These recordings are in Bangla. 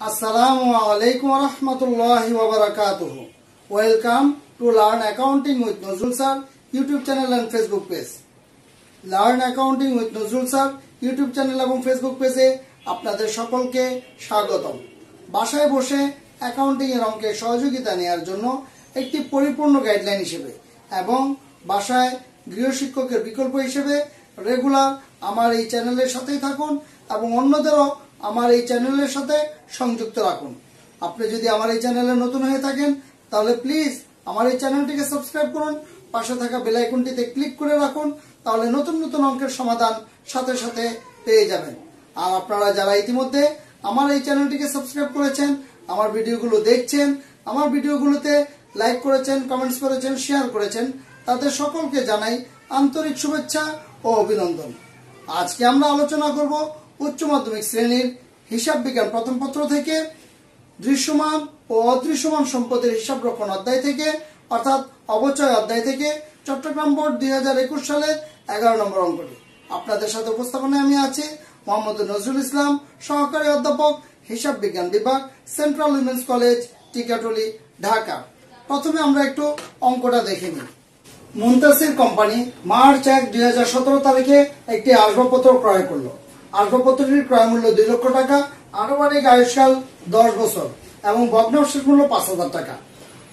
আসসালামু আলাইকুম রহমতুল্লাহ ওবরাকাতুহ welcome to learn accounting with Nazrul sir YouTube channel and Facebook page learn accounting with Nazrul sir YouTube channel এবং ফেসবুক পেজে আপনাদের সকলকে স্বাগতম। বাসায় বসে অ্যাকাউন্টিং এর অঙ্কে সহযোগিতা নেওয়ার জন্য একটি পরিপূর্ণ গাইডলাইন হিসেবে এবং বাসায় গৃহশিক্ষকের বিকল্প হিসেবে রেগুলার আমার এই চ্যানেলের সাথেই থাকুন এবং অন্যদেরও আমার এই চ্যানেলের সাথে সংযুক্ত রাখুন। আপনি যদি আমার এই চ্যানেলে নতুন হয়ে থাকেন, তাহলে প্লিজ আমার এই চ্যানেলটিকে সাবস্ক্রাইব করুন, পাশে থাকা বেল আইকনটিতে ক্লিক করে রাখুন, তাহলে নতুন নতুন অঙ্কের সমাধান সাথে সাথে পেয়ে যাবেন। আর আপনারা যারা ইতিমধ্যে আমার এই চ্যানেলটিকে সাবস্ক্রাইব করেছেন, আমার ভিডিওগুলো দেখছেন, আমার ভিডিওগুলোতে লাইক করেছেন, কমেন্টস করেছেন, শেয়ার করেছেন, তাদের সকলকে জানাই আন্তরিক শুভেচ্ছা ও অভিনন্দন। আজকে আমরা আলোচনা করব উচ্চ মাধ্যমিক শ্রেণির হিসাব বিজ্ঞান প্রথম পত্র থেকে দৃশ্যমান ও অদৃশ্যমান সম্পদের হিসাব রক্ষণ অধ্যায় থেকে, অর্থাৎ অবচয় অধ্যায় থেকে চট্টগ্রাম বোর্ড দুই হাজার একুশ সালের এগারো নম্বর অঙ্কটি। আপনাদের সাথে উপস্থাপনায় আমি আছি মোহাম্মদ নজরুল ইসলাম, সহকারী অধ্যাপক, হিসাব বিজ্ঞান বিভাগ, Central Women's College, Tikatuli, Dhaka. প্রথমে আমরা একটু অঙ্কটা দেখে নিই। মুন্তাসির কোম্পানি মার্চ এক দুই তারিখে একটি আসবাবপত্র ক্রয় করল। আসবাবপত্রটির ক্রয় মূল্য দুই লক্ষ টাকা, আনুমানিক আয়ুষ্কাল দশ বছর এবং ভগ্নাংশের মূল্য পাঁচ হাজার টাকা।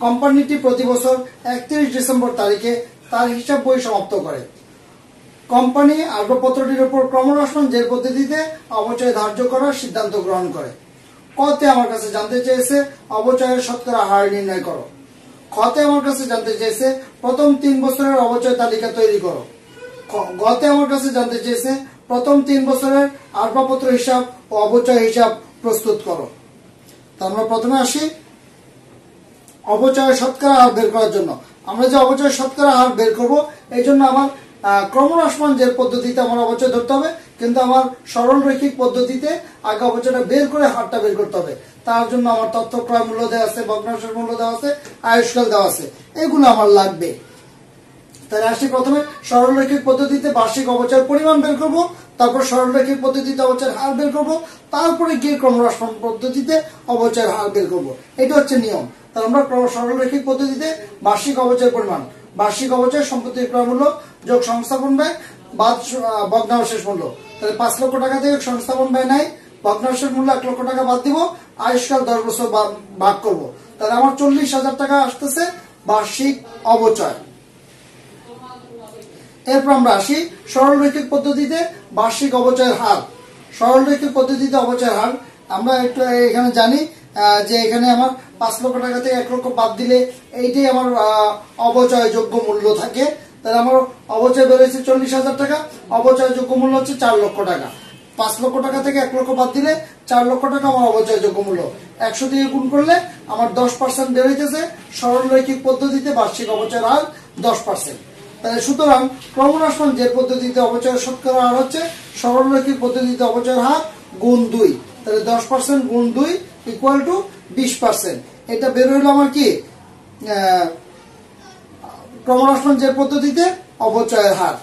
কোম্পানিটি প্রতি বছর একত্রিশ ডিসেম্বর তারিখে তার হিসাব বই সমাপ্ত করে। কোম্পানি আসবাবপত্রটির উপর ক্রমহ্রাসমান যে পদ্ধতিতে অবচয় ধার্য করার সিদ্ধান্ত গ্রহণ করে। কতে আমার কাছে জানতে চেয়েছে, অবচয়ের শতকরা হার নির্ণয় করো। খতে আমার কাছে জানতে চেয়েছে, প্রথম তিন বছরের অবচয় তালিকা তৈরি করো। গতে আমার কাছে জানতে চেয়েছে প্রথম তিন বছরের আসবাবপত্র হিসাব ও অবচয় হিসাব প্রস্তুত করো। তো আমরা প্রথমে আসি অবচয় শতকরা হার বের করার জন্য। আমরা যে অবচয় শতকরা হার বের করব, এই জন্য আমার ক্রমহ্রাসমান যে পদ্ধতিতে আমার অবচয় ধরতে হবে, কিন্তু আমার সরল রৈখিক পদ্ধতিতে আগে অবচয়টা বের করে হারটা বের করতে হবে। তার জন্য আমার তথ্য ক্রয় মূল্য দেওয়া আছে ভগ্নাংশের মূল্য দেওয়া আছে, আয়ুষ্কাল দেওয়া আছে। এগুলো আমার লাগবে। তাহলে আসি প্রথমে সরলরৈখিক পদ্ধতিতে বার্ষিক অবচয়ের পরিমাণ বের করব, তারপর সরলরৈখিক পদ্ধতিতে অবচার হার বের করব, তারপরে গিয়ে ক্রমহ্রাসমান পদ্ধতিতে অবচয়ের হার বের করব। এটা হচ্ছে নিয়ম। তাহলে আমরা সরলরৈখিক পদ্ধতিতে বার্ষিক অবচয়ের পরিমাণ, বার্ষিক অবচয় সম্পত্তির ক্রয় মূল্য যোগ সংস্থাপন ব্যয় বাদ ভগ্নাবশেষ মূল্য। তাহলে পাঁচ লক্ষ টাকা থেকে সংস্থাপন ব্যয় নাই, ভগ্নাবশেষ মূল্য এক লক্ষ টাকা বাদ দিব, আয়ুষ্কাল দশ বছর ভাগ করব। তাহলে আমার চল্লিশ হাজার টাকা আসতেছে বার্ষিক অবচয়। এরপর আমরা আসি সরলরৈখিক পদ্ধতিতে বার্ষিক অবচয়ের হার। সরলরৈখিক পদ্ধতিতে অবচয়ের হার আমরা একটু এখানে জানি যে এখানে আমার পাঁচ লক্ষ টাকা থেকে এক লক্ষ বাদ দিলে এইটাই আমার আহ, অবচয় যোগ্য মূল্য থাকে। তাহলে আমার অবচয় বেরোচ্ছে চল্লিশ হাজার টাকা অবচয় যোগ্য মূল্য হচ্ছে চার লক্ষ টাকা। পাঁচ লক্ষ টাকা থেকে এক লক্ষ বাদ দিলে চার লক্ষ টাকা আমার অবচয় যোগ্য মূল্য। একশো দিয়ে গুণ করলে আমার দশ পার্সেন্ট বেরোইতেছে সরলরৈখিক পদ্ধতিতে বার্ষিক অবচয়ের হার দশ পার্সেন্ট তাহলে সুতরাং ক্রমহ্রাসমান যে পদ্ধতিতে অবচয়ের শতকরা হার হচ্ছে সরলরৈখিক পদ্ধতিতে অবচয়ের হার গুণ দুই। তাহলে দশ পার্সেন্ট গুণ দুই ইকুয়াল টু বিশ পার্সেন্ট এটা বের হইল আমার কি? ক্রমহ্রাসমান যে পদ্ধতিতে অপচয়ের হার।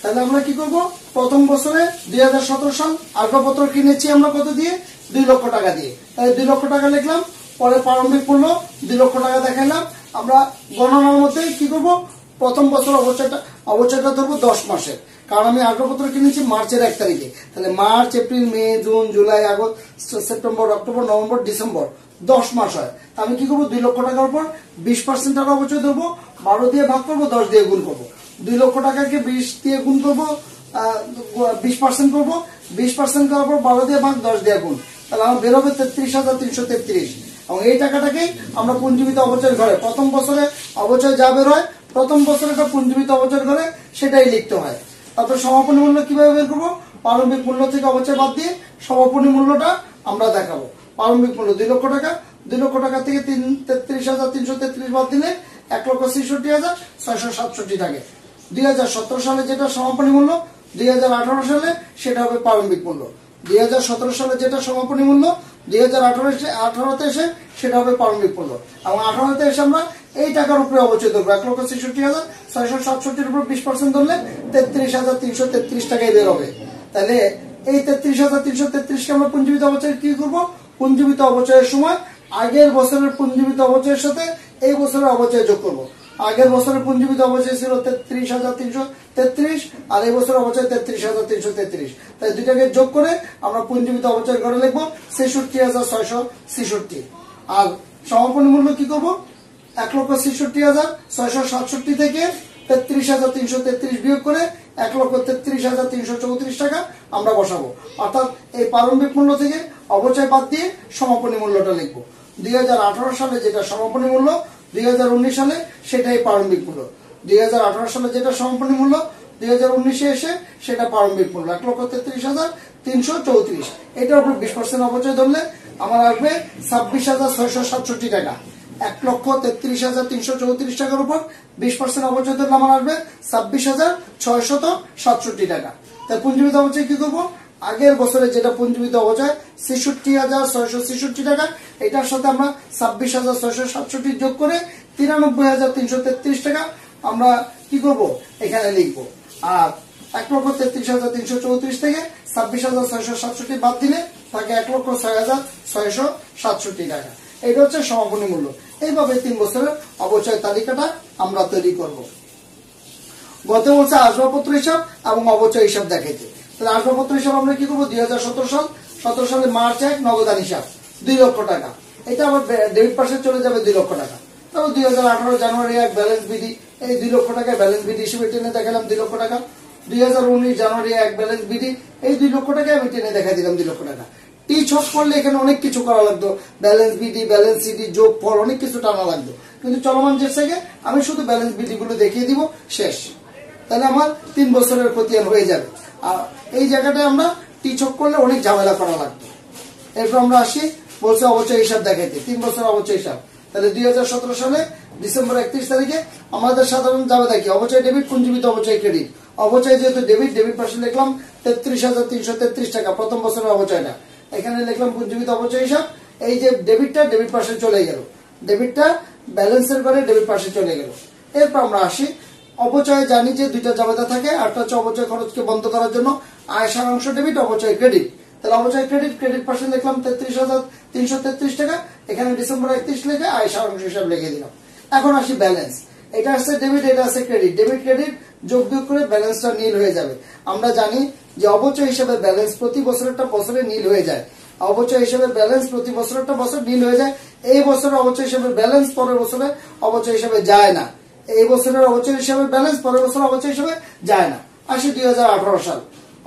তাহলে আমরা কি করব? প্রথম বছরে দুই হাজার সতেরো সাল আসবাবপত্র কিনেছি আমরা কত দিয়ে? দুই লক্ষ টাকা দিয়ে। তাহলে দুই লক্ষ টাকা লিখলাম, পরে প্রারম্ভিক মূল্য দুই লক্ষ টাকা দেখাইলাম। আমরা গণনার মধ্যে কি করব? প্রথম বছর অবচয়টা অবচয়টা ধরবো দশ মাসের। কারণ আমি আসবাবপত্র কিনেছি মার্চের এক তারিখে। তাহলে March, April, May, June, July, August September, October, November, December, দশ মাস হয়। আমি কি করব? দুই লক্ষ টাকার উপর বিশ পার্সেন্ট টাকা অবচয় দেবো বারো দিয়ে ভাগ করব, দশ দিয়ে গুণ করব। দুই লক্ষ টাকাকে বিশ দিয়ে গুণ করব বিশ পার্সেন্ট করব, বিশ পার্সেন্ট করার পর বারো দিয়ে ভাগ, দশ দিয়ে গুণ। তাহলে আমার বেরোবে তেত্রিশ হাজার তিনশো তেত্রিশ। এবং এই টাকাটাকেই আমরা পুঞ্জীবিত অবচয় ঘরে, প্রথম বছরে অবচয় যা বের হয় প্রথম বছরে একটা পুঞ্জীবিত অবচয় করে সেটাই লিখতে হয়। তারপর সমাপনী মূল্য কীভাবে বের করব? প্রারম্ভিক মূল্য থেকে অবচয় বাদ দিয়ে সমাপনী মূল্যটা আমরা দেখাবো। প্রারম্ভিক মূল্য দুই লক্ষ টাকা। দুই লক্ষ টাকা থেকে তিন তেত্রিশ হাজার তিনশো তেত্রিশ বাদ দিলে এক লক্ষ ছেষট্টি হাজার ছয়শো সাতষট্টি থাকে। দুই হাজার সতেরো সালে যেটা সমাপনী মূল্য, দুই হাজার আঠারো সালে সেটা হবে প্রারম্ভিক মূল্য। দুই হাজার সতেরো সালে যেটা সমাপনী মূল্য দুই হাজার আঠারো আঠারোতে এসে সেটা হবে প্রারম্ভিক মূল্য এবং আঠারোতে এসে আমরা এই টাকার উপরে অবচয় ধরবো এক লক্ষ ছেষট্টি হাজার ছয়শো সাতষট্টির উপর বিশ পার্সেন্ট ধরলে তেত্রিশ হাজার তিনশো তেত্রিশ টাকায় বের হবে। তাহলে এই তেত্রিশ হাজার তিনশো তেত্রিশকে আমরা পুঞ্জীবিত অবচয় কি করব? পুঞ্জীবিত অবচয়ের সময় আগের বছরের পুঞ্জীবিত অবচয়ের সাথে এই বছরের অবচয় যোগ করব। আগের বছরের পুঞ্জীবিত অবচয় ছিল তেত্রিশ হাজার তিনশো তেত্রিশ, আর এই বছর অবচয় তেত্রিশ হাজার তিনশো তেত্রিশ। তাই দুইটাকে যোগ করে আমরা পুঞ্জীবিত অবচয় করে লিখব ছেষট্টি হাজার ছয়শো ছেষট্টি। আর সমাপনী মূল্য কি করব? এক লক্ষ ছেষট্টি হাজার ছয়শো সাতষট্টি থেকে তেত্রিশ হাজার তিনশো তেত্রিশ বিয়োগ করে এক লক্ষ তেত্রিশ হাজার তিনশো চৌত্রিশ টাকা আমরা বসাবো। অর্থাৎ এই প্রারম্ভিক মূল্য থেকে অবচয় বাদ দিয়ে সমাপনী মূল্যটা লিখব। দুই হাজার আঠারো সালে যেটা সমাপনী মূল্য দুই হাজার উনিশ সালে সেটাই প্রারম্ভিক মূল্য। দুই হাজার আঠারো সালে যেটা সমাপনী মূল্য, দুই এসে সেটা প্রারম্ভিক মূল্য। এক লক্ষ তেত্রিশ হাজার তিনশো চৌত্রিশ। এটার উপর বিশ পার্সেন্ট অবচয় ধরলে আমার আসবে ছাব্বিশ হাজার ছয়শো সাতষট্টি টাকা। এক লক্ষ তেত্রিশ হাজার তিনশো চৌত্রিশ টাকার উপর বিশ পার্সেন্ট অবচয় ধরলে আমার আসবে ছাব্বিশ হাজার ছয়শত সাতষট্টি টাকা। তাই পুঞ্জীবিত অবচয় কি করব? আগের বছরে যেটা পুঞ্জীবিত অবচয় ছেষট্টি হাজার ছয়শো ছেষট্টি টাকা। এটার সাথে আমরা ছাব্বিশ হাজার ছয়শো সাতষট্টি যোগ করে তিরানব্বই হাজার তিনশো তেত্রিশ টাকা। আমরা কি করব? এখানে লিখব। আর এক লক্ষ তেত্রিশ হাজার তিনশো চৌত্রিশ থেকে ছাব্বিশ হাজার ছয়শো সাতষট্টি বাদ দিলে থাকে এক লক্ষ ছয় হাজার ছয়শো সাতষট্টি টাকা। এটা হচ্ছে সমাপনী মূল্য। এইভাবে তিন বছরের অবচয় তালিকাটা আমরা তৈরি করব। গত বছর আসবাবপত্র হিসাব এবং অবচয় হিসাব দেখাইতে তাহলে আসবাবপত্র হিসাব আমরা কি করব? দুই হাজার সতেরো সাল, সতেরো সালে মার্চ এক, নগদান হিসাব, দুই লক্ষ টাকা। এটা আবার ডেবিট পাশে চলে যাবে দুই লক্ষ টাকা। তারপর দুই হাজার আঠারো জানুয়ারি এক ব্যালেন্স বিধি, এই দুই লক্ষ টাকা ব্যালেন্স বিধি হিসেবে টেনে দেখালাম দুই লক্ষ টাকা। দুই হাজার উনিশ জানুয়ারি এক ব্যালেন্স বিধি, এই দুই লক্ষ টাকা আমি টেনে দেখা দিলাম দুই লক্ষ টাকা। টি ছক করলে এখানে অনেক কিছু করা লাগতো। ব্যালেন্স বিধি ব্যালেন্স সিডি যোগ ফল, অনেক কিছু টানা লাগতো। কিন্তু চলমান যে থেকে আমি শুধু ব্যালেন্স বিধি গুলো দেখিয়ে দিব, শেষ। তাহলে আমার তিন বছরের খতিয়ান হয়ে যাবে। আর এই জায়গাটায় আমরা টি ছক করলে অনেক ঝামেলা করা লাগতো। এরপর আমরা আসি, বলছে অবচয় হিসাব দেখাইতে। তিন বছর অবচয় হিসাব। তাহলে দু হাজার সতেরো সালে ডিসেম্বর একত্রিশ তারিখে আমাদের সাধারণ যাবে দেখি, অবচয় ডেবিট পুঞ্জীবিত অবচয় ক্রেডিট। অবচয় যেহেতু ডেবিট ডেবিট পাশে লিখলাম তেত্রিশ হাজার তিনশো তেত্রিশ টাকা, প্রথম বছরের অবচয়টা এখানে লিখলাম পুঞ্জীবিত অবচয় হিসাব, এই যে ডেবিটটা ডেবিট পাশে চলে গেল। ডেবিটটা ব্যালেন্সের করে ডেবিট পাশে চলে গেল। এরপর আমরা আসি অবচয় জানি যে দুইটা জাবেদা থাকে আরটা হচ্ছে অবচয় খরচকে বন্ধ করার জন্য আয় সারাংশ ডেবিট অবচয় ক্রেডিট তাহলে অবচয় ক্রেডিট ক্রেডিট পার্সেন্ট লিখলাম তেত্রিশ হাজার তিনশো তেত্রিশ টাকা, এখানে ডিসেম্বর একত্রিশ লিখে আয় সারাংশ হিসাব লিখে দিলাম। এখন আসি ব্যালেন্স এটা আসছে ডেবিট এটা আছে ক্রেডিট ডেবিট ক্রেডিট যোগ বিয়োগ করে ব্যালেন্সটা নীল হয়ে যাবে। আমরা জানি যে অবচয় হিসেবে ব্যালেন্স প্রতি বছরেরটা বছরে নীল হয়ে যায়। অবচয় হিসেবে ব্যালেন্স প্রতি বছরেরটা বছর নীল হয়ে যায়। এই বছরের অবচয় হিসেবে ব্যালেন্স পরের বছরে অবচয় হিসেবে যায় না। এই বছরের অবচয় হিসেবে ব্যালেন্স পরের বছর অবচয় হিসেবে যায় না। আসি দুই সাল।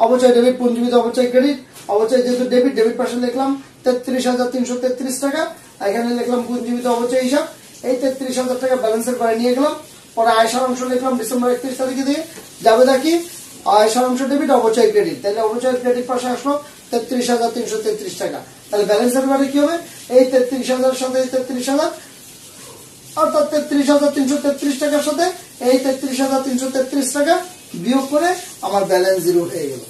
অবচয় ডেবিট পুঞ্জীবিত অবচয় ক্রেডিট অবচয় যেহেতু ডেবিট ডেবিট পাশে লিখলাম, তেত্রিশ হাজার তিনশো তেত্রিশ টাকা। এখানে লিখলাম পুঞ্জীবিত অবচয় হিসাব। এই তেত্রিশ হাজার টাকা ব্যালেন্সের করে নিয়ে গেলাম। পরে আয় সারাংশ লিখলাম ডিসেম্বর একত্রিশ তারিখে দিয়ে। যাবে দেখি আয় সারাংশ ডেবিট অবচয় ক্রেডিট তাহলে অবচয় ক্রেডিট পাশে আসলো তেত্রিশ হাজার তিনশো তেত্রিশ টাকা। তাহলে ব্যালেন্সের বারে কি হবে? এই তেত্রিশ হাজার সাথে তেত্রিশ হাজার অর্থাৎ তেত্রিশ হাজার তিনশো তেত্রিশ টাকার সাথে এই তেত্রিশ হাজার তিনশো তেত্রিশ টাকা বিয়োগ করে আমার ব্যালেন্স জিরো হয়ে গেল।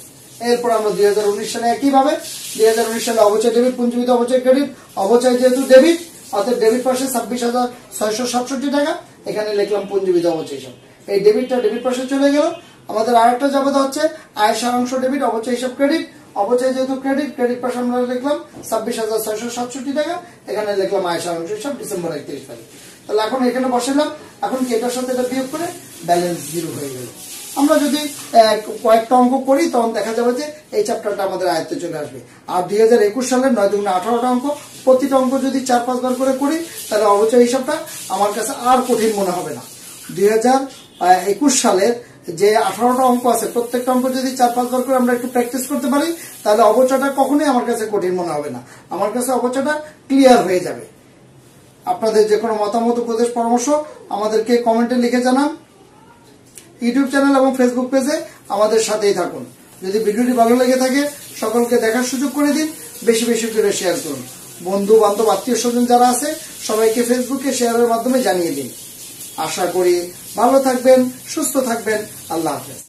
এরপর আমরা দুই হাজার উনিশ সালে একইভাবে দুই হাজার উনিশ সালে অবচয় ডেবিট পুঞ্জীবিত অবচয় ক্রেডিট অবচয় যেহেতু ডেবিট অর্থাৎ ডেবিট পাশে ছাব্বিশ হাজার ছয়শো সাতষট্টি টাকা, এখানে লিখলাম পুঞ্জীবিত অবচয় হিসাব। এই ডেবিটটা ডেবিট পাশে চলে গেল। আমাদের আরেকটা জাবেদা হচ্ছে আয় সারাংশ ডেবিট অবচয় হিসাব ক্রেডিট অবচয় যেহেতু ক্রেডিট ক্রেডিট পাশে আমরা লিখলাম ছাব্বিশ হাজার ছয়শো সাতষট্টি টাকা, এখানে লিখলাম আয় সারাংশ হিসাব, ডিসেম্বর একত্রিশ তারিখ। তাহলে এখন এখানে বসালাম। এখন কি এটার সাথে এটা বিয়োগ করে ব্যালেন্স জিরো হয়ে গেল। আমরা যদি কয়েকটা অঙ্ক করি, তখন দেখা যাবে যে এই চ্যাপ্টারটা আমাদের আয়ত্তে চলে আসবে। আর দুই হাজার একুশ সালের নয় দুগুণ আঠারোটা অঙ্ক, প্রতিটা অঙ্ক যদি চার পাঁচবার করে করি, তাহলে অবচয় হিসাবটা আমার কাছে আর কঠিন মনে হবে না। দুই হাজার একুশ সালের যে আঠারোটা অঙ্ক আছে, প্রত্যেকটা অঙ্ক যদি চার পাঁচবার করে আমরা একটু প্র্যাকটিস করতে পারি, তাহলে অবচয়টা কখনোই আমার কাছে কঠিন মনে হবে না। আমার কাছে অবচয়টা ক্লিয়ার হয়ে যাবে। আপনাদের যে কোনো মতামত, উপদেশ, পরামর্শ আমাদেরকে কমেন্টে লিখে জানান। ইউটিউব চ্যানেল এবং ফেসবুক পেজে আমাদের সাথেই থাকুন। যদি ভিডিওটি ভালো লেগে থাকে, সকলকে দেখার সুযোগ করে দিন। বেশি বেশি করে শেয়ার করুন। বন্ধু, বান্ধব, আত্মীয় স্বজন যারা আছে, সবাইকে ফেসবুকে শেয়ারের মাধ্যমে জানিয়ে দিন। আশা করি ভালো থাকবেন, সুস্থ থাকবেন। আল্লাহ হাফেজ।